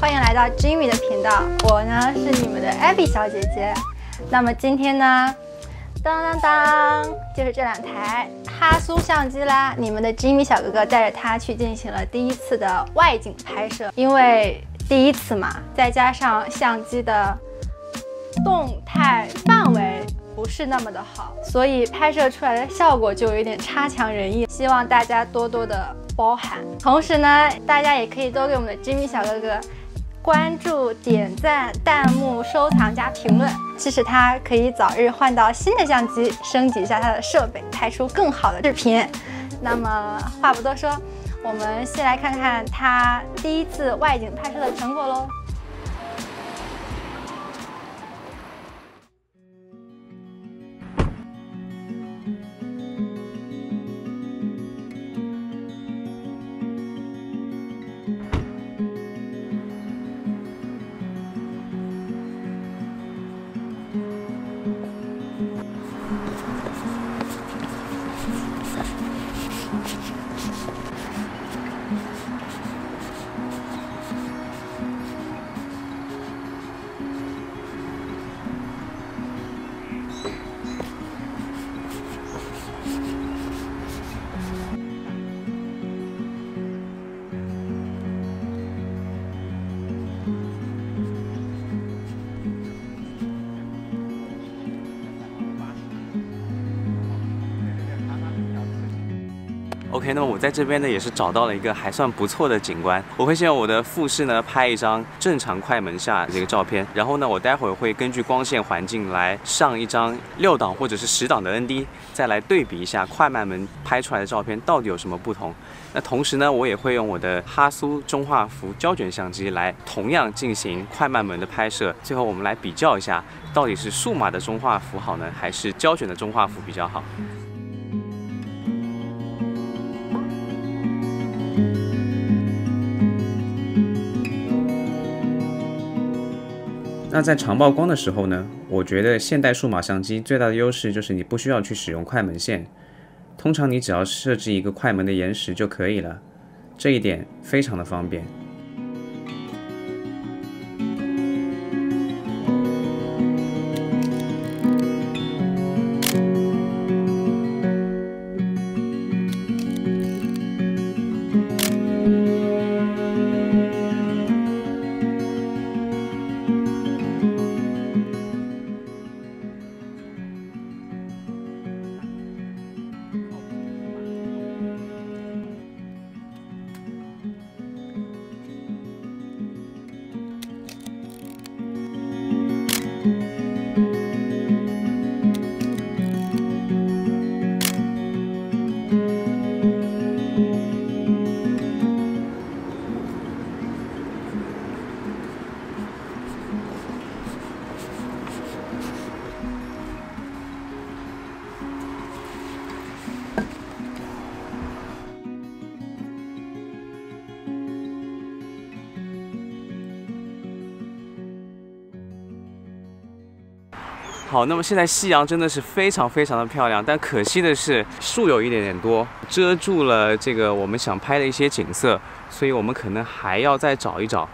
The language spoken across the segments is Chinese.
欢迎来到 Jimmy 的频道，我呢是你们的 Abby 小姐姐。那么今天呢，当当当，就是这两台哈苏相机啦。你们的 Jimmy 小哥哥带着它去进行了第一次的外景拍摄，因为第一次嘛，再加上相机的动态范围。不是那么的好，所以拍摄出来的效果就有点差强人意，希望大家多多的包涵。同时呢，大家也可以多给我们的 Jimmy 小哥哥关注、点赞、弹幕、收藏加评论，支持他可以早日换到新的相机，升级一下他的设备，拍出更好的视频。那么话不多说，我们先来看看他第一次外景拍摄的成果喽。OK，那么我在这边呢也是找到了一个还算不错的景观。我会先用我的富士呢拍一张正常快门下这个照片，然后呢我待会儿会根据光线环境来上一张六档或者是十档的 ND，再来对比一下快慢门拍出来的照片到底有什么不同。那同时呢我也会用我的哈苏中画幅胶卷相机来同样进行快慢门的拍摄。最后我们来比较一下，到底是数码的中画幅好呢，还是胶卷的中画幅比较好？那在长曝光的时候呢，我觉得现代数码相机最大的优势就是你不需要去使用快门线，通常你只要设置一个快门的延时就可以了，这一点非常的方便。好，那么现在夕阳真的是非常非常的漂亮，但可惜的是树有一点点多，遮住了这个我们想拍的一些景色，所以我们可能还要再找一找。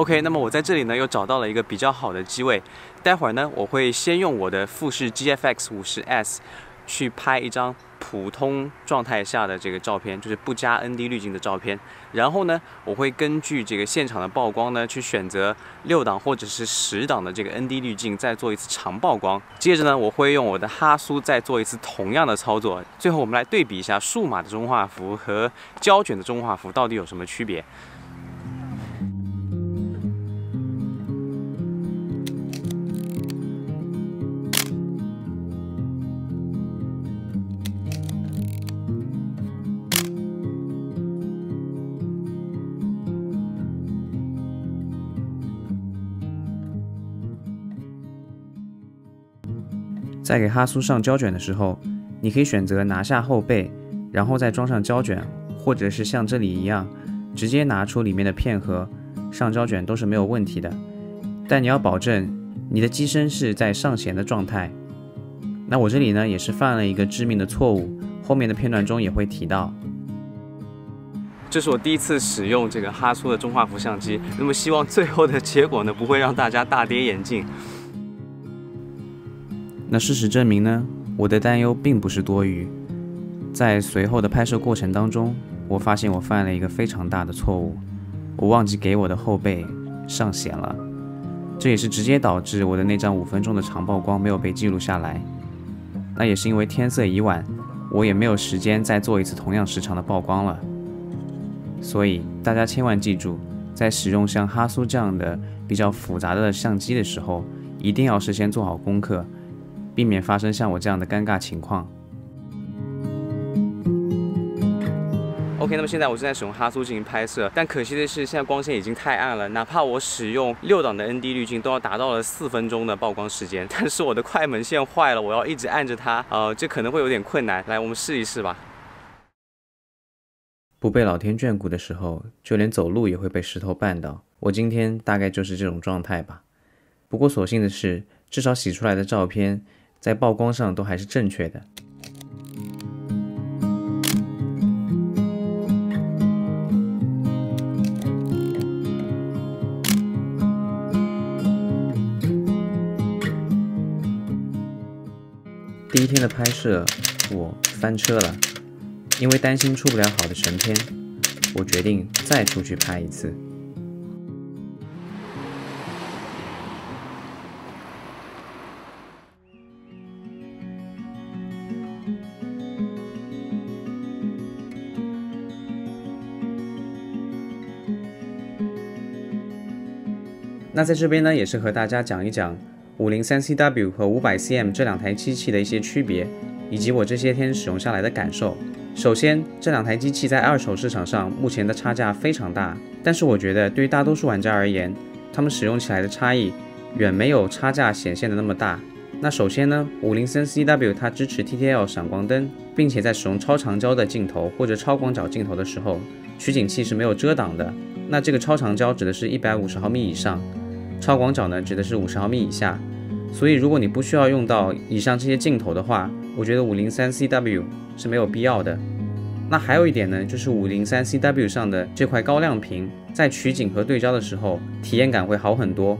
OK，那么我在这里呢又找到了一个比较好的机位，待会儿呢我会先用我的富士 GFX 五十 S 去拍一张普通状态下的这个照片，就是不加 ND 滤镜的照片。然后呢，我会根据这个现场的曝光呢去选择六档或者是十档的这个 ND 滤镜，再做一次长曝光。接着呢，我会用我的哈苏再做一次同样的操作。最后我们来对比一下数码的中画幅和胶卷的中画幅到底有什么区别。在给哈苏上胶卷的时候，你可以选择拿下后背，然后再装上胶卷，或者是像这里一样，直接拿出里面的片盒上胶卷都是没有问题的。但你要保证你的机身是在上弦的状态。那我这里呢也是犯了一个致命的错误，后面的片段中也会提到。这是我第一次使用这个哈苏的中画幅相机，那么希望最后的结果呢不会让大家大跌眼镜。那事实证明呢，我的担忧并不是多余。在随后的拍摄过程当中，我发现我犯了一个非常大的错误，我忘记给我的后背上弦了，这也是直接导致我的那张五分钟的长曝光没有被记录下来。那也是因为天色已晚，我也没有时间再做一次同样时长的曝光了。所以大家千万记住，在使用像哈苏这样的比较复杂的相机的时候，一定要事先做好功课，避免发生像我这样的尴尬情况。OK，那么现在我正在使用哈苏进行拍摄，但可惜的是，现在光线已经太暗了，哪怕我使用六档的 ND 滤镜，都要达到了四分钟的曝光时间。但是我的快门线坏了，我要一直按着它，呃，这可能会有点困难。来，我们试一试吧。不被老天眷顾的时候，就连走路也会被石头绊倒。我今天大概就是这种状态吧。不过所幸的是，至少洗出来的照片在曝光上都还是正确的。第一天的拍摄，我翻车了。因为担心出不了好的成片，我决定再出去拍一次。那在这边呢，也是和大家讲一讲五零三 CW 和五百 CM 这两台机器的一些区别，以及我这些天使用下来的感受。首先，这两台机器在二手市场上目前的差价非常大，但是我觉得对于大多数玩家而言，他们使用起来的差异远没有差价显现的那么大。那首先呢，五零三 CW 它支持 TTL 闪光灯，并且在使用超长焦的镜头或者超广角镜头的时候，取景器是没有遮挡的。那这个超长焦指的是一百五十毫米以上，超广角呢指的是五十毫米以下。所以如果你不需要用到以上这些镜头的话，我觉得五零三 CW 是没有必要的。那还有一点呢，就是五零三 CW 上的这块高亮屏，在取景和对焦的时候，体验感会好很多。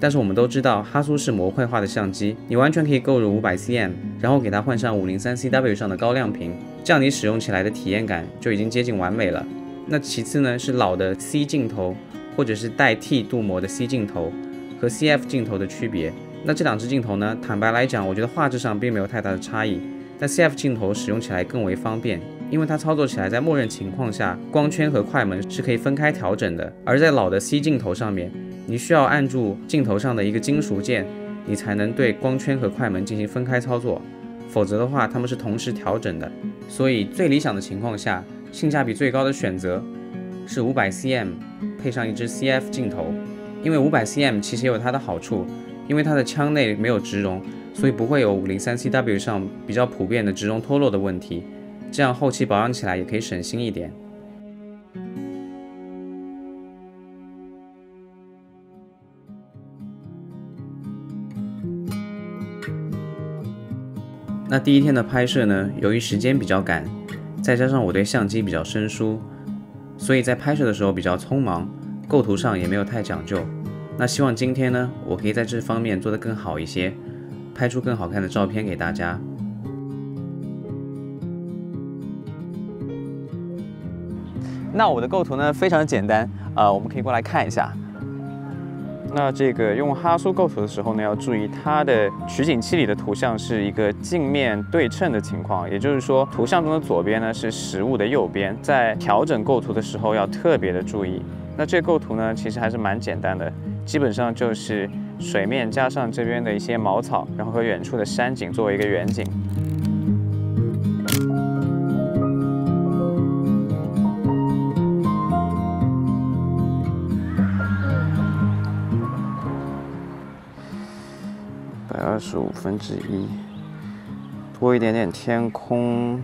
但是我们都知道，哈苏是模块化的相机，你完全可以购入五百 CM，然后给它换上五零三 CW 上的高亮屏，这样你使用起来的体验感就已经接近完美了。那其次呢，是老的 C 镜头或者是代替镀膜的 C 镜头和 CF 镜头的区别。那这两支镜头呢，坦白来讲，我觉得画质上并没有太大的差异，但 CF 镜头使用起来更为方便。因为它操作起来，在默认情况下，光圈和快门是可以分开调整的。而在老的 C 镜头上面，你需要按住镜头上的一个金属键，你才能对光圈和快门进行分开操作，否则的话，它们是同时调整的。所以最理想的情况下，性价比最高的选择是 500cm 配上一支 CF 镜头。因为 500cm 其实也有它的好处，因为它的腔内没有植绒，所以不会有 503CW 上比较普遍的植绒脱落的问题。这样后期保养起来也可以省心一点。那第一天的拍摄呢，由于时间比较赶，再加上我对相机比较生疏，所以在拍摄的时候比较匆忙，构图上也没有太讲究。那希望今天呢，我可以在这方面做得更好一些，拍出更好看的照片给大家。那我的构图呢非常简单，呃，我们可以过来看一下。那这个用哈苏构图的时候呢，要注意它的取景器里的图像是一个镜面对称的情况，也就是说，图像中的左边呢是实物的右边，在调整构图的时候要特别的注意。那这构图呢其实还是蛮简单的，基本上就是水面加上这边的一些茅草，然后和远处的山景作为一个远景。十五分之一。多一点点天空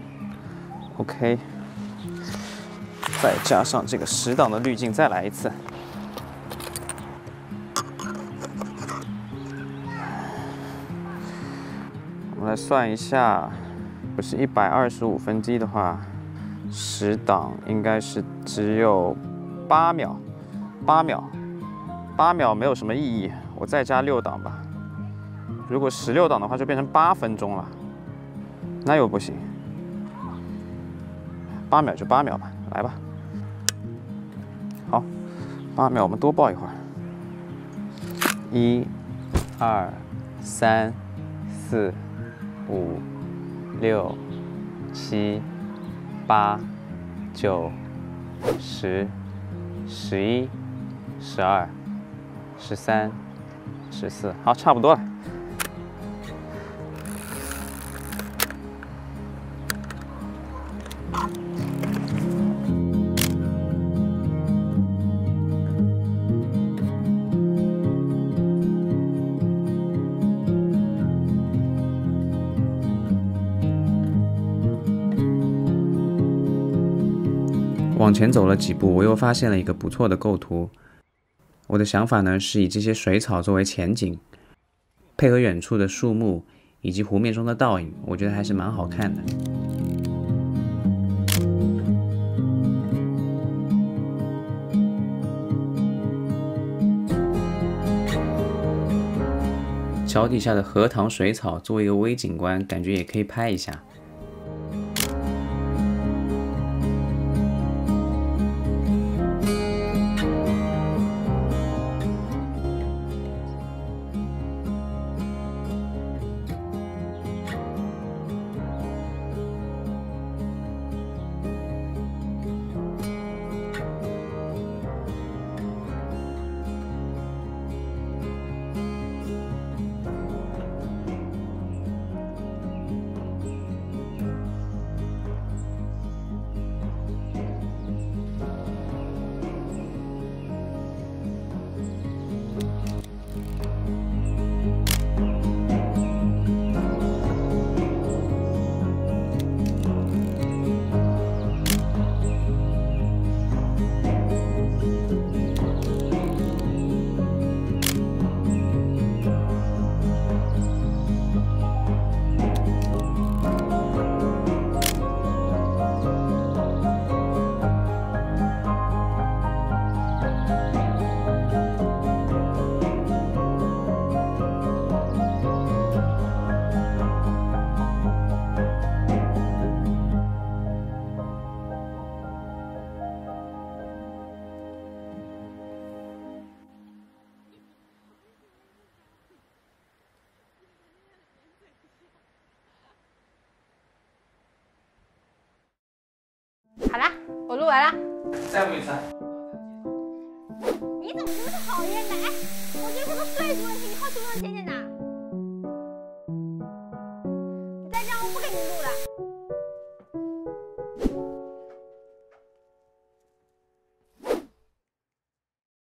，OK，再加上这个十档的滤镜，再来一次。我们来算一下，不是一百二十五分之一的话，十档应该是只有八秒，八秒，八秒没有什么意义，我再加六档吧。如果十六档的话，就变成八分钟了，那又不行。八秒就八秒吧，来吧。好，八秒，我们多抱一会儿。一、二、三、四、五、六、七、八、九、十、十一、十二、十三、十四，好，差不多了。前走了几步，我又发现了一个不错的构图。我的想法呢，是以这些水草作为前景，配合远处的树木以及湖面中的倒影，我觉得还是蛮好看的。桥底下的荷塘水草作为一个微景观，感觉也可以拍一下。我录完了。再录一次。